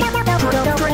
the